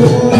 Música